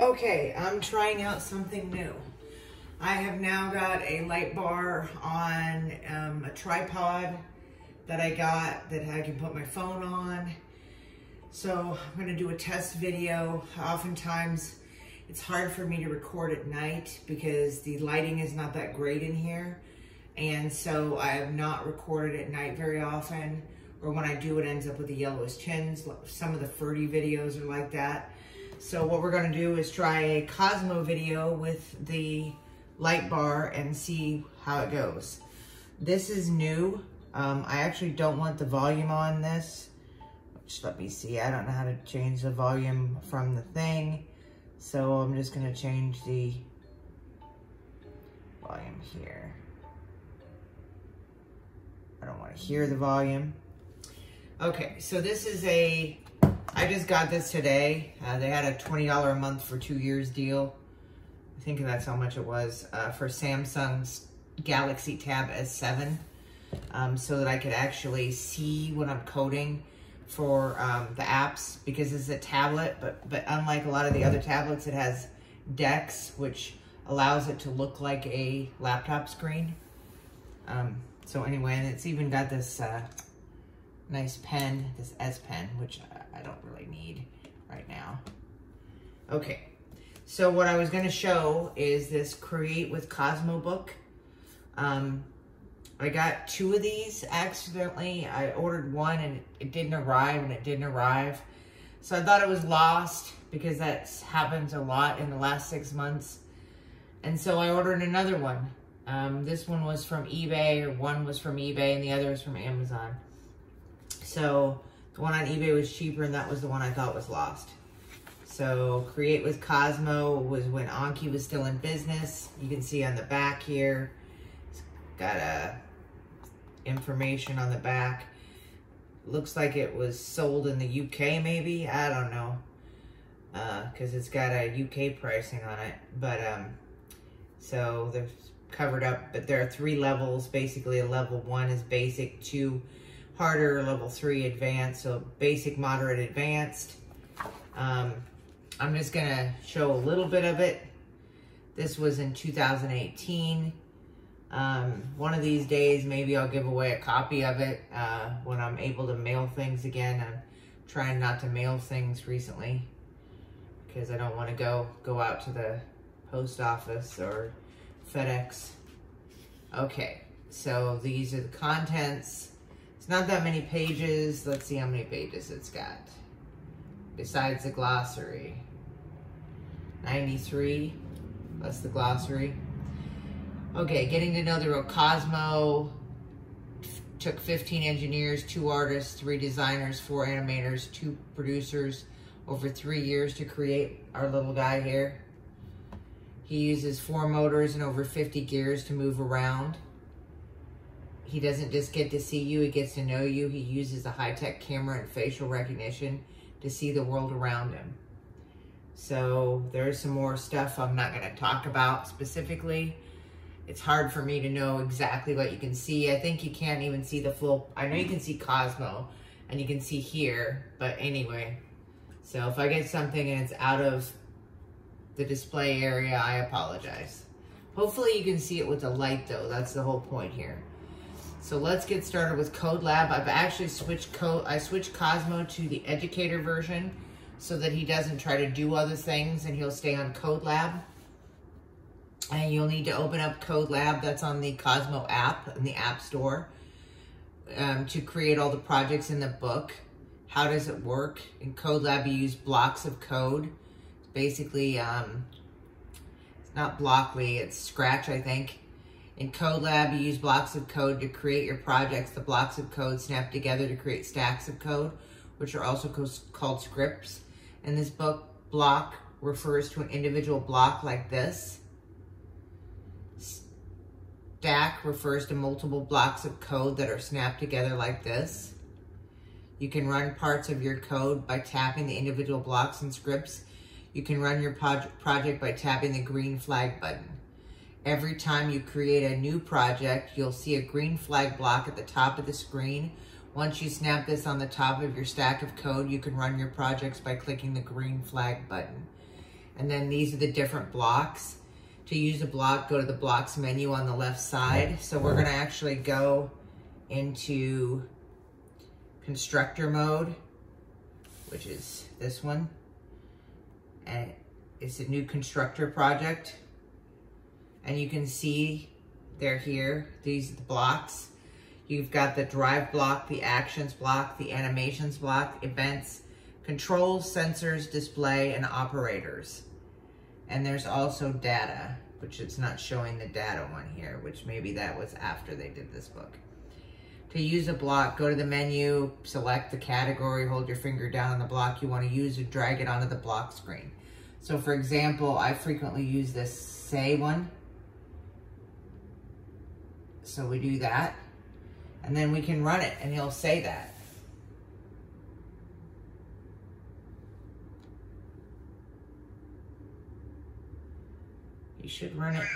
Okay, I'm trying out something new. I have now got a light bar on um, a tripod that I got that I can put my phone on. So I'm gonna do a test video. Oftentimes it's hard for me to record at night because the lighting is not that great in here. And so I have not recorded at night very often. Or when I do, it ends up with the yellowest chins. Some of the Ferdy videos are like that. So what we're gonna do is try a Cozmo video with the light bar and see how it goes. This is new. Um, I actually don't want the volume on this. Just let me see. I don't know how to change the volume from the thing. So I'm just going to change the volume here. I don't want to hear the volume. Okay, so this is a, I just got this today. Uh, they had a $20 a month for two years deal. I think that's how much it was, uh, for Samsung's Galaxy Tab S7, um, so that I could actually see when I'm coding for um, the apps, because it's a tablet, but, but unlike a lot of the other tablets, it has DeX, which allows it to look like a laptop screen. Um, so anyway, and it's even got this uh, nice pen, this S Pen, which I don't really need right now. Okay, so what I was going to show is this Create with Cozmo book. Um, I got two of these accidentally. I ordered one and it didn't arrive and it didn't arrive. So I thought it was lost because that's happened a lot in the last six months. And so I ordered another one. Um, this one was from eBay, or one was from eBay, and the other was from Amazon. So the one on eBay was cheaper, and that was the one I thought was lost. So Create with Cozmo was when Anki was still in business. You can see on the back here, it's got a information on the back. Looks like it was sold in the UK maybe, I don't know. Because uh, it's got a UK pricing on it. But, um, so they're covered up, but there are three levels. Basically a level one is basic, two harder, level three advanced. So basic, moderate, advanced. Um, I'm just gonna show a little bit of it. This was in 2018. Um, one of these days, maybe I'll give away a copy of it uh, when I'm able to mail things again. I'm trying not to mail things recently because I don't want to go go out to the post office or FedEx. Okay, so these are the contents. Not that many pages. Let's see how many pages it's got. Besides the glossary. 93. That's the glossary. Okay, getting to know the real Cozmo. Took 15 engineers, two artists, three designers, four animators, two producers over three years to create our little guy here. He uses four motors and over 50 gears to move around. He doesn't just get to see you, he gets to know you. He uses a high-tech camera and facial recognition to see the world around him. So there's some more stuff I'm not going to talk about specifically. It's hard for me to know exactly what you can see. I think you can't even see the full, I know you can see Cozmo and you can see here, but anyway. So if I get something and it's out of the display area, I apologize. Hopefully you can see it with the light though. That's the whole point here. So let's get started with Code Lab. I've actually switched code, I switched Cozmo to the educator version so that he doesn't try to do other things and he'll stay on Code Lab. And you'll need to open up Code Lab that's on the Cozmo app in the App Store um, to create all the projects in the book. How does it work? In Code Lab, you use blocks of code. It's basically, um, it's not Blockly, it's Scratch, I think. In Code Lab, you use blocks of code to create your projects. The blocks of code snap together to create stacks of code, which are also called scripts. And this book block refers to an individual block like this. Stack refers to multiple blocks of code that are snapped together like this. You can run parts of your code by tapping the individual blocks and scripts. You can run your project by tapping the green flag button. Every time you create a new project, you'll see a green flag block at the top of the screen once you snap this on the top of your stack of code, you can run your projects by clicking the green flag button. And then these are the different blocks. To use a block, go to the blocks menu on the left side. So we're gonna actually go into constructor mode, which is this one. And it's a new constructor project. And you can see they're here. These are the blocks. You've got the drive block, the actions block, the animations block, events, controls, sensors, display, and operators. And there's also data, which it's not showing the data one here, which maybe that was after they did this book. To use a block, go to the menu, select the category, hold your finger down on the block you want to use and drag it onto the block screen. So for example, I frequently use this say one. So we do that. And then we can run it and he'll say that. He should run it.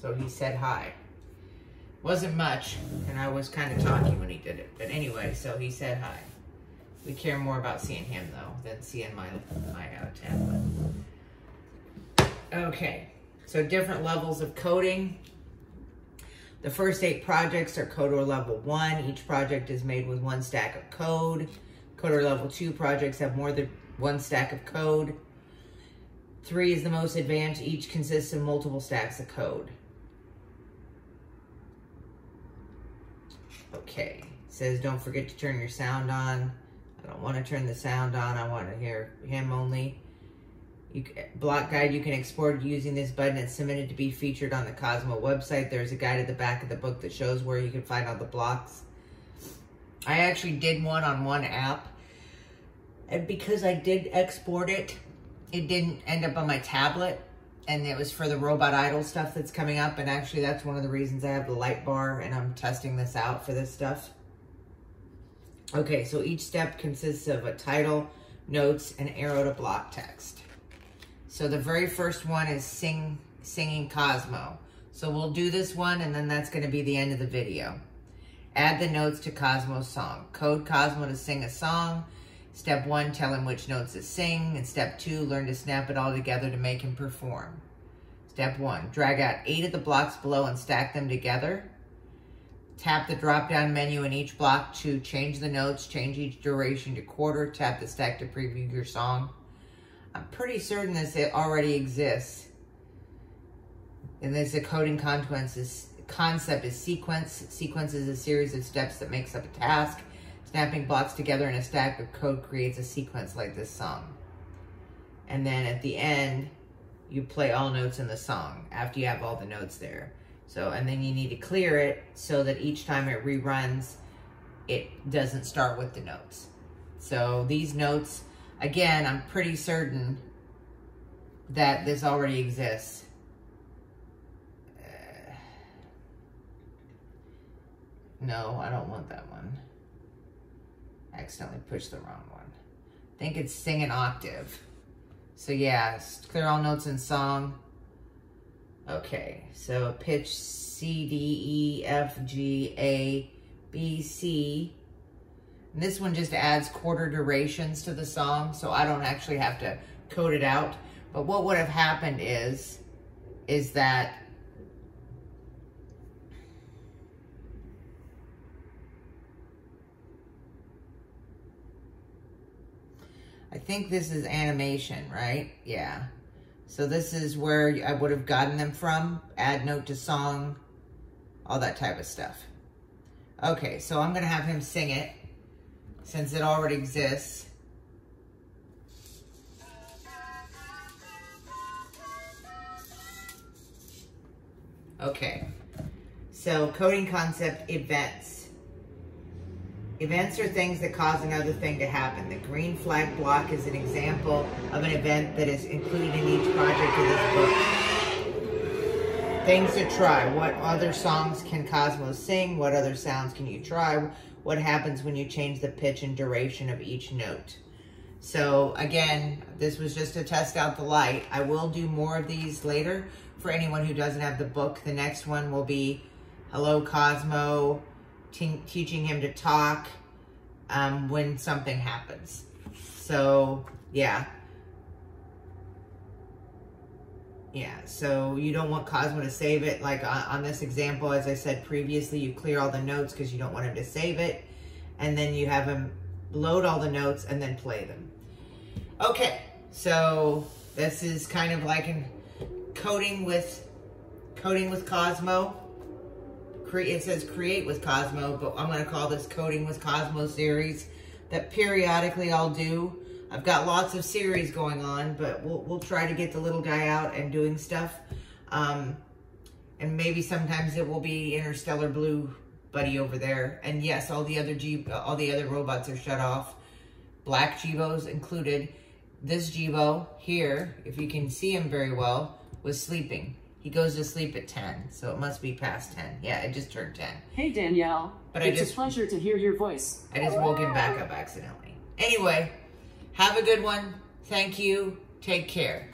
So he said hi. Wasn't much, and I was kind of talking when he did it. But anyway, so he said hi. We care more about seeing him, though, than seeing my, my uh, tablet. Okay, so different levels of coding. The first eight projects are Coder Level 1. Each project is made with one stack of code. Coder Level 2 projects have more than one stack of code. Three is the most advanced. Each consists of multiple stacks of code. Okay, it says don't forget to turn your sound on. I don't want to turn the sound on. I want to hear him only. You, block guide you can export using this button. It's submitted to be featured on the Cozmo website. There's a guide at the back of the book that shows where you can find all the blocks. I actually did one on one app. And because I did export it, it didn't end up on my tablet and it was for the robot idol stuff that's coming up and actually that's one of the reasons I have the light bar and I'm testing this out for this stuff. Okay, so each step consists of a title, notes, and arrow to block text. So the very first one is sing singing Cozmo. So we'll do this one and then that's gonna be the end of the video. Add the notes to Cozmo's song. Code Cozmo to sing a song. Step one, tell him which notes to sing. And step two, learn to snap it all together to make him perform. Step one, drag out eight of the blocks below and stack them together. Tap the drop-down menu in each block to change the notes, change each duration to quarter, tap the stack to preview your song. I'm pretty certain this already exists. And this a coding concept is sequence. Sequence is a series of steps that makes up a task. Snapping blocks together in a stack of code creates a sequence like this song. And then at the end, you play all notes in the song after you have all the notes there. So, and then you need to clear it so that each time it reruns, it doesn't start with the notes. So these notes, again, I'm pretty certain that this already exists. Uh, no, I don't want that one accidentally pushed the wrong one. I think it's sing an octave. So yeah, clear all notes in song. Okay, so pitch C, D, E, F, G, A, B, C. And this one just adds quarter durations to the song, so I don't actually have to code it out. But what would have happened is, is that I think this is animation, right? Yeah. So this is where I would have gotten them from. Add note to song, all that type of stuff. Okay, so I'm going to have him sing it since it already exists. Okay, so coding concept events. Events are things that cause another thing to happen. The green flag block is an example of an event that is included in each project of this book. Things to try. What other songs can Cozmos sing? What other sounds can you try? What happens when you change the pitch and duration of each note? So again, this was just to test out the light. I will do more of these later for anyone who doesn't have the book. The next one will be Hello Cozmo, te teaching him to talk um, when something happens. So, yeah. Yeah, so you don't want Cozmo to save it. Like on, on this example, as I said previously, you clear all the notes because you don't want him to save it. And then you have him load all the notes and then play them. Okay, so this is kind of like an coding with coding with Cozmo. it says create with Cozmo, but I'm going to call this coding with Cozmo series that periodically I'll do. I've got lots of series going on, but we'll, we'll try to get the little guy out and doing stuff. Um, and maybe sometimes it will be Interstellar Blue buddy over there. And yes, all the other G, all the other robots are shut off. Black Jibos included. This Jibo here, if you can see him very well, was sleeping. He goes to sleep at 10, so it must be past 10. Yeah, it just turned 10. Hey, Danielle. But it's I just, a pleasure to hear your voice. I just woke him back up accidentally. Anyway, have a good one. Thank you. Take care.